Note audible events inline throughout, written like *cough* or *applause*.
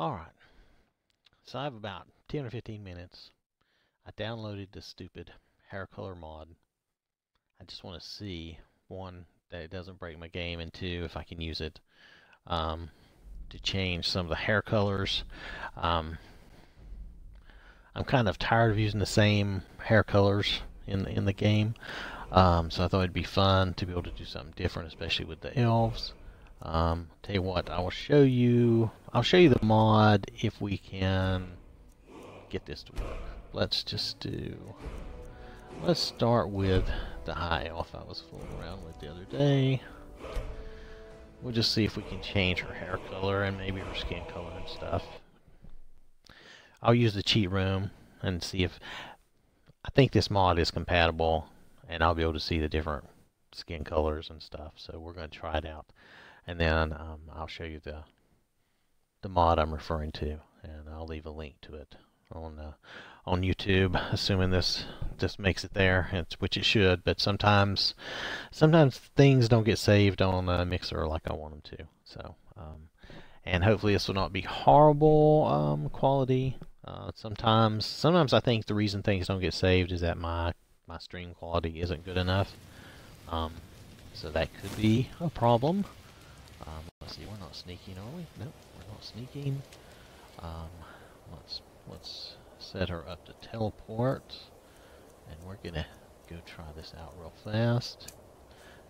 Alright. So I have about 10 or 15 minutes. I downloaded this stupid hair color mod. I just want to see, one, that it doesn't break my game, and two, if I can use it um, to change some of the hair colors. Um, I'm kind of tired of using the same hair colors in in the game, um, so I thought it'd be fun to be able to do something different, especially with the elves. Um, tell you what, I will show you. I'll show you the mod if we can get this to work. Let's just do. Let's start with the high elf I was fooling around with the other day. We'll just see if we can change her hair color and maybe her skin color and stuff. I'll use the cheat room and see if I think this mod is compatible and I'll be able to see the different skin colors and stuff. So we're going to try it out and then um, I'll show you the the mod I'm referring to, and I'll leave a link to it on uh, on YouTube, *laughs* assuming this this makes it there, it's, which it should. But sometimes sometimes things don't get saved on a Mixer like I want them to. So, um, and hopefully this will not be horrible um, quality. Uh, sometimes sometimes I think the reason things don't get saved is that my my stream quality isn't good enough. Um, so that could be a problem. Um, let's see, we're not sneaking, are we? Nope, we're not sneaking. Um, let's let's set her up to teleport, and we're gonna go try this out real fast.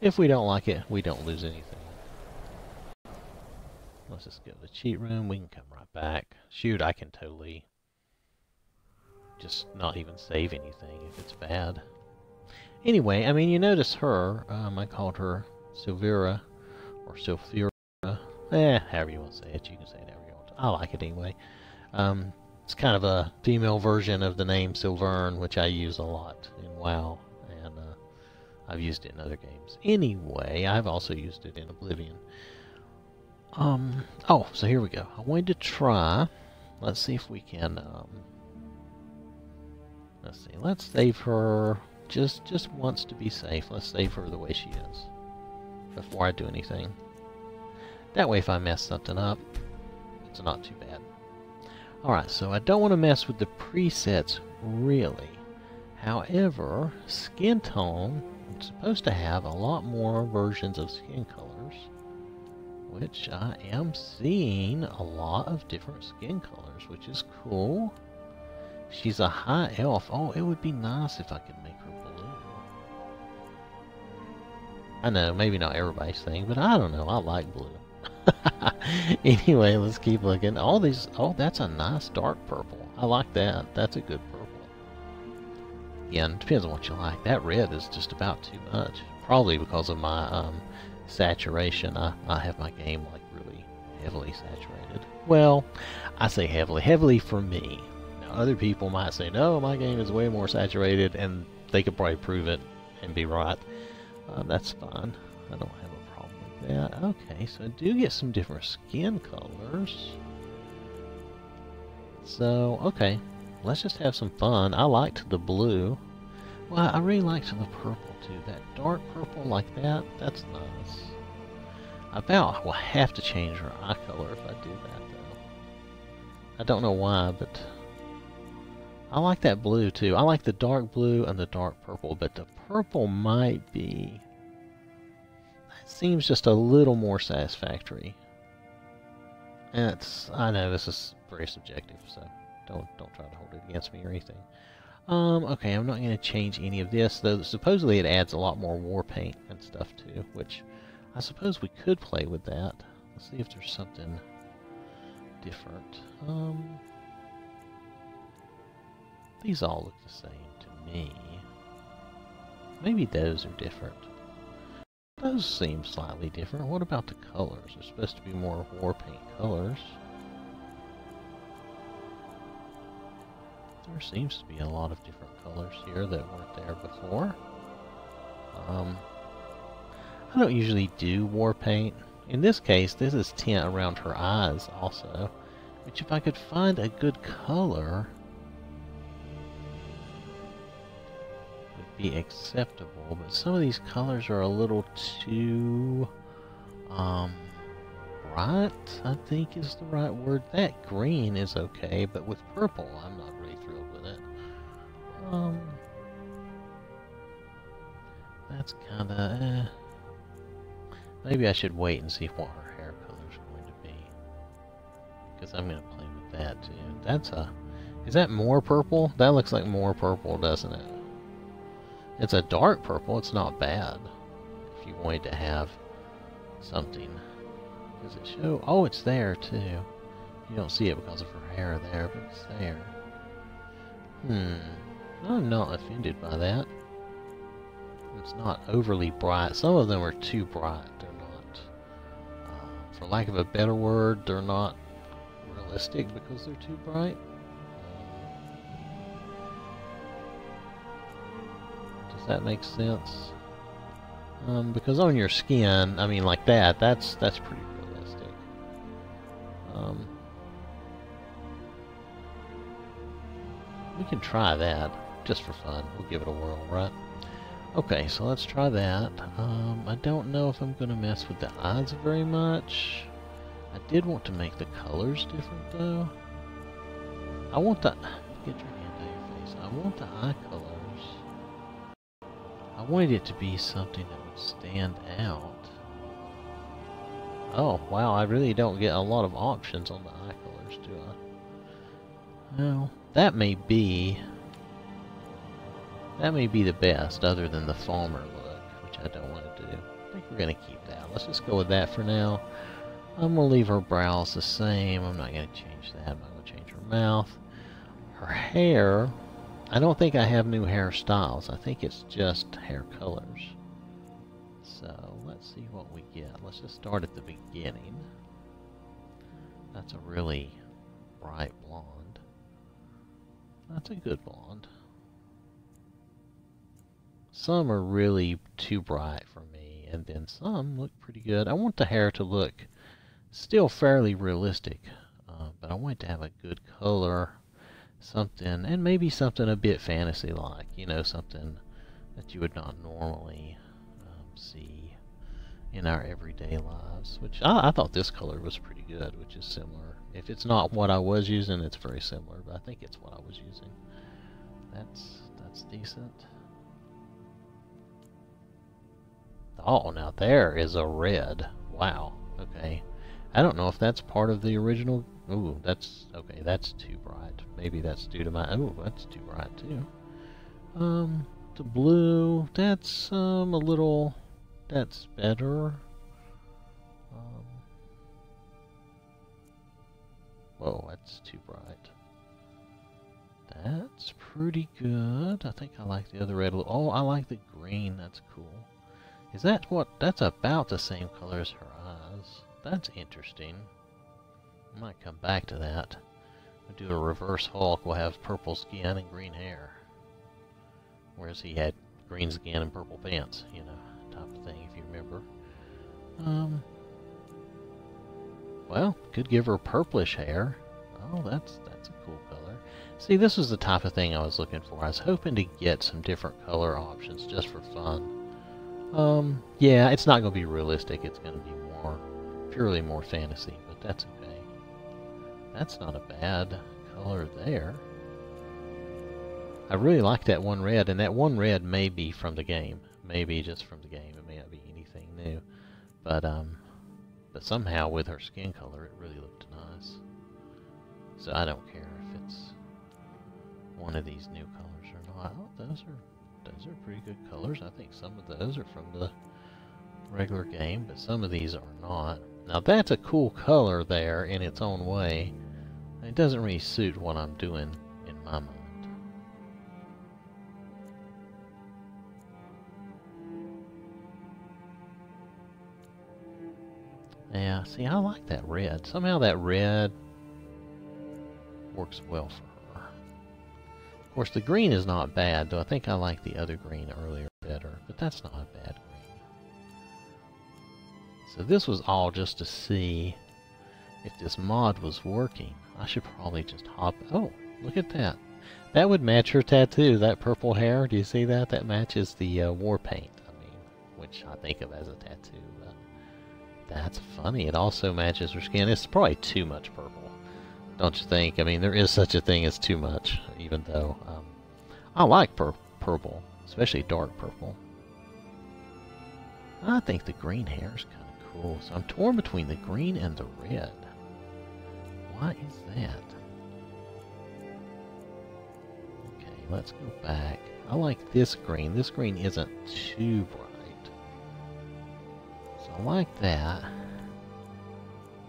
If we don't like it, we don't lose anything. Let's just go to the cheat room. We can come right back. Shoot, I can totally just not even save anything if it's bad. Anyway, I mean, you notice her. Um, I called her Sylvyra or Sulfura. Eh, however you want to say it, you can say it however you want. To. I like it anyway. Um, it's kind of a female version of the name Silvern, which I use a lot in WoW, and uh, I've used it in other games. Anyway, I've also used it in Oblivion. Um, oh, so here we go. I wanted to try. Let's see if we can. Um, let's see. Let's save her just just once to be safe. Let's save her the way she is before I do anything. That way if I mess something up, it's not too bad. Alright, so I don't want to mess with the presets, really. However, skin tone is supposed to have a lot more versions of skin colors, which I am seeing a lot of different skin colors, which is cool. She's a high elf. Oh, it would be nice if I could I know, maybe not everybody's thing, but I don't know. I like blue. *laughs* anyway, let's keep looking. All these, oh, that's a nice dark purple. I like that. That's a good purple. Again, depends on what you like. That red is just about too much. Probably because of my um, saturation. I, I have my game like really heavily saturated. Well, I say heavily. Heavily for me. Now, other people might say, no, my game is way more saturated, and they could probably prove it and be right. Uh, that's fine. I don't have a problem with that. Okay, so I do get some different skin colors. So, okay. Let's just have some fun. I liked the blue. Well, I really liked the purple, too. That dark purple like that, that's nice. I about will have to change her eye color if I do that, though. I don't know why, but... I like that blue, too. I like the dark blue and the dark purple, but the purple might be... That seems just a little more satisfactory. And it's, I know this is very subjective, so don't don't try to hold it against me or anything. Um, okay, I'm not going to change any of this, though supposedly it adds a lot more war paint and stuff too, which I suppose we could play with that. Let's see if there's something different. Um, these all look the same to me. Maybe those are different. Those seem slightly different. What about the colors? They're supposed to be more war paint colors. There seems to be a lot of different colors here that weren't there before. Um, I don't usually do war paint. In this case, this is tint around her eyes also. Which if I could find a good color, be acceptable, but some of these colors are a little too um, bright, I think is the right word. That green is okay, but with purple, I'm not really thrilled with it. Um, that's kind of, eh. Maybe I should wait and see what her hair color is going to be. Because I'm going to play with that too. That's a, is that more purple? That looks like more purple, doesn't it? It's a dark purple, it's not bad. If you wanted to have something. Does it show? Oh, it's there too. You don't see it because of her hair there, but it's there. Hmm. I'm not offended by that. It's not overly bright. Some of them are too bright. They're not, uh, for lack of a better word, they're not realistic because they're too bright. That makes sense? Um, because on your skin, I mean, like that, that's that's pretty realistic. Um, we can try that just for fun. We'll give it a whirl, right? Okay, so let's try that. Um, I don't know if I'm going to mess with the eyes very much. I did want to make the colors different, though. I want the... Get your hand out of your face. I want the eye colors. I wanted it to be something that would stand out. Oh, wow, I really don't get a lot of options on the eye colors, do I? Well, that may be that may be the best, other than the Falmer look, which I don't want to do. I think we're going to keep that. Let's just go with that for now. I'm going to leave her brows the same. I'm not going to change that. I'm not going to change her mouth. Her hair, I don't think I have new hairstyles. I think it's just hair colors. So, let's see what we get. Let's just start at the beginning. That's a really bright blonde. That's a good blonde. Some are really too bright for me, and then some look pretty good. I want the hair to look still fairly realistic, uh, but I want it to have a good color, something, and maybe something a bit fantasy-like, you know, something that you would not normally um, see in our everyday lives, which I, I thought this color was pretty good, which is similar. If it's not what I was using, it's very similar, but I think it's what I was using. That's, that's decent. Oh, now there is a red. Wow. Okay. I don't know if that's part of the original... Ooh, that's... Okay, that's too bright. Maybe that's due to my... Ooh, that's too bright, too. Um, the blue, that's, um, a little... That's better. Um, whoa, that's too bright. That's pretty good. I think I like the other red. A little oh, I like the green. That's cool. Is that what? That's about the same color as her eyes. That's interesting. I might come back to that. We'll do a reverse Hulk. We'll have purple skin and green hair. Whereas he had green skin and purple pants, you know, type of thing, if you remember. Um, well, could give her purplish hair. Oh, that's that's a cool color. See, this is the type of thing I was looking for. I was hoping to get some different color options just for fun. Um, yeah, it's not going to be realistic. It's going to be more, purely more fantasy, but that's. That's not a bad color there. I really like that one red, and that one red may be from the game. Maybe just from the game. It may not be anything new. But, um, but somehow with her skin color, it really looked nice. So I don't care if it's one of these new colors or not. Oh, those are those are pretty good colors. I think some of those are from the regular game, but some of these are not. Now that's a cool color there in its own way. It doesn't really suit what I'm doing in my mind. Yeah, see, I like that red. Somehow that red works well for her. Of course, the green is not bad, though I think I like the other green earlier better, but that's not a bad. So this was all just to see if this mod was working. I should probably just hop... Oh, look at that. That would match her tattoo, that purple hair. Do you see that? That matches the uh, war paint, I mean, which I think of as a tattoo. But That's funny. It also matches her skin. It's probably too much purple. Don't you think? I mean, there is such a thing as too much, even though um, I like pur purple, especially dark purple. I think the green hair is kind of cool. So I'm torn between the green and the red. Why is that? Okay, let's go back. I like this green. This green isn't too bright. So I like that.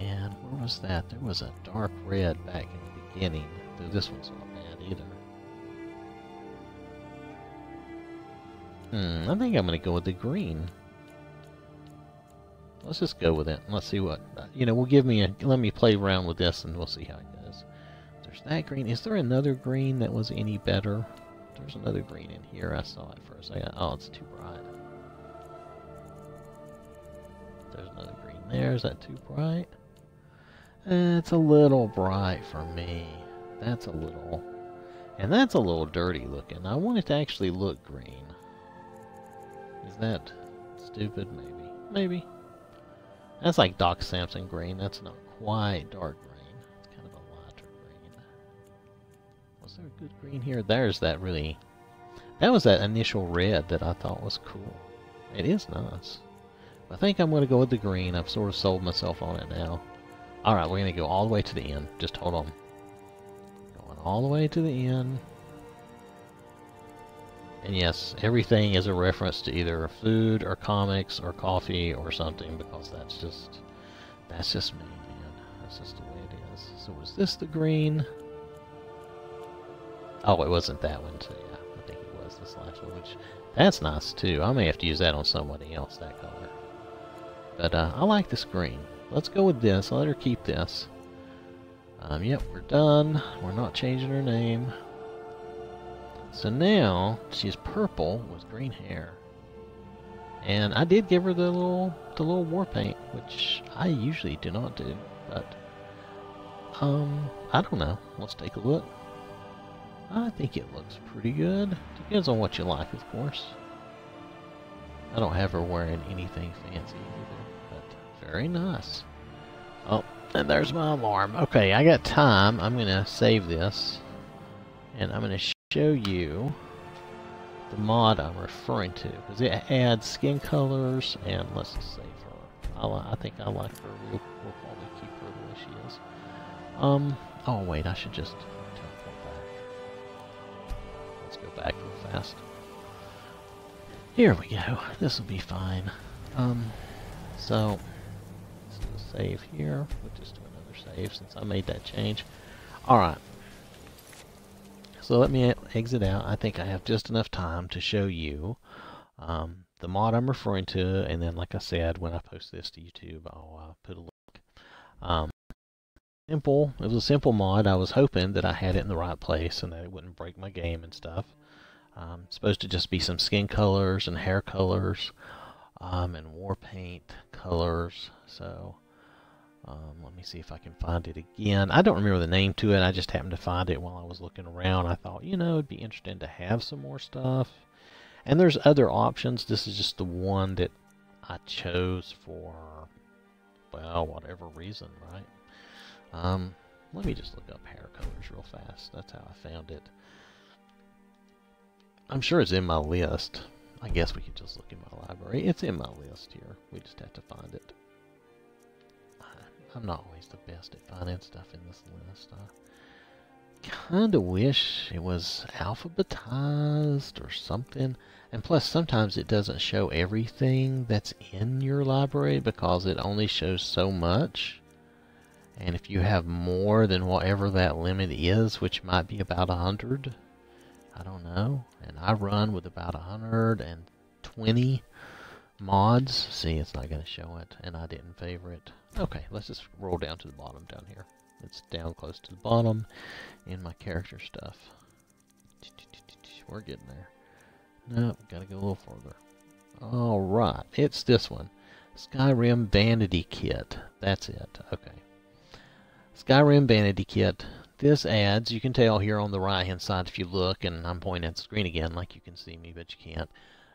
And where was that? There was a dark red back in the beginning. Though this one's not bad either. Hmm, I think I'm going to go with the green. Let's just go with it. Let's see what, uh, you know, we'll give me a, let me play around with this and we'll see how it goes. There's that green. Is there another green that was any better? There's another green in here. I saw it for a second. Oh, it's too bright. There's another green there. Is that too bright? It's a little bright for me. That's a little... And that's a little dirty looking. I want it to actually look green. Is that stupid? Maybe. Maybe. That's like Doc Samson green. That's not quite dark green. It's kind of a lighter green. Was there a good green here? There's that really... That was that initial red that I thought was cool. It is nice. I think I'm going to go with the green. I've sort of sold myself on it now. Alright, we're going to go all the way to the end. Just hold on. Going all the way to the end. And yes, everything is a reference to either food or comics or coffee or something because that's just that's just me, man. That's just the way it is. So was this the green? Oh, it wasn't that one, so yeah, I think it was this last one, which that's nice too. I may have to use that on somebody else, that color. But uh, I like this green. Let's go with this. Let her keep this. Um, yep, we're done. We're not changing her name. So now she's purple with green hair. And I did give her the little the little war paint, which I usually do not do, but um I don't know. Let's take a look. I think it looks pretty good. Depends on what you like, of course. I don't have her wearing anything fancy either, but very nice. Oh, and there's my alarm. Okay, I got time. I'm going to save this. And I'm going to show you the mod I'm referring to because it adds skin colors and let's just save her. I, I think I like her. We'll, we'll, probably keep her the way she is. Um. Oh wait, I should just teleport back. Let's go back real fast. Here we go. This will be fine. Um. So let's do a save here. We'll just do another save since I made that change. All right. So let me exit out. I think I have just enough time to show you um, the mod I'm referring to, and then, like I said, when I post this to YouTube, I'll uh, put a link. Um, simple. It was a simple mod. I was hoping that I had it in the right place and that it wouldn't break my game and stuff. Um, supposed to just be some skin colors and hair colors um, and war paint colors. So um, let me see if I can find it again. I don't remember the name to it. I just happened to find it while I was looking around. I thought, you know, it'd be interesting to have some more stuff. And there's other options. This is just the one that I chose for, well, whatever reason, right? Um, let me just look up hair colors real fast. That's how I found it. I'm sure it's in my list. I guess we could just look in my library. It's in my list here. We just have to find it. I'm not always the best at finding stuff in this list. I kind of wish it was alphabetized or something. And plus, sometimes it doesn't show everything that's in your library because it only shows so much. And if you have more than whatever that limit is, which might be about a hundred, I don't know. And I run with about a hundred and twenty mods. See, it's not going to show it, and I didn't favorite. Okay, let's just roll down to the bottom down here. It's down close to the bottom in my character stuff. We're getting there. No, gotta go a little further. Alright, it's this one. Skyrim Vanity Kit. That's it. Okay. Skyrim Vanity Kit. This adds, you can tell here on the right hand side if you look, and I'm pointing at the screen again like you can see me, but you can't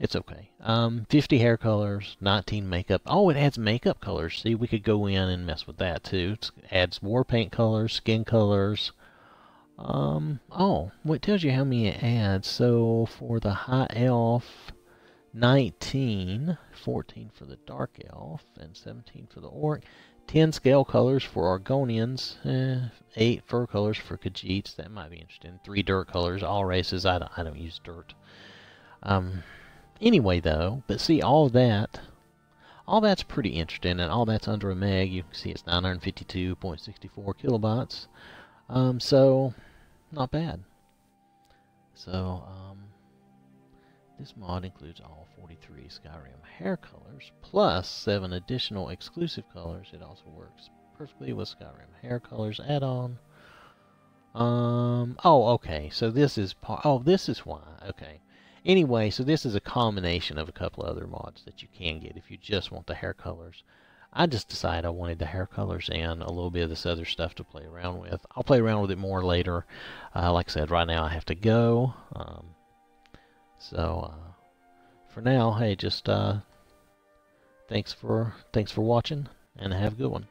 It's okay. Um, 50 hair colors, 19 makeup. Oh, it adds makeup colors. See, we could go in and mess with that too. It adds war paint colors, skin colors. Um, oh, well, it tells you how many it adds. So for the high elf, 19, 14 for the dark elf, and 17 for the orc. 10 scale colors for Argonians, eh, 8 fur colors for Khajiits. That might be interesting. 3 dirt colors, all races. I don't, I don't use dirt. Um, Anyway, though, but see, all that, all that's pretty interesting, and all that's under a meg. You can see it's 952.64 kilobytes. Um, so, not bad. So, um, this mod includes all 43 Skyrim hair colors, plus 7 additional exclusive colors. It also works perfectly with Skyrim hair colors add-on. Um, oh, okay, so this is part, oh, this is why, okay. Anyway, so this is a combination of a couple other mods that you can get if you just want the hair colors. I just decided I wanted the hair colors and a little bit of this other stuff to play around with. I'll play around with it more later. Uh, like I said, right now I have to go. Um, so uh, for now, hey, just uh, thanks for thanks for watching and have a good one.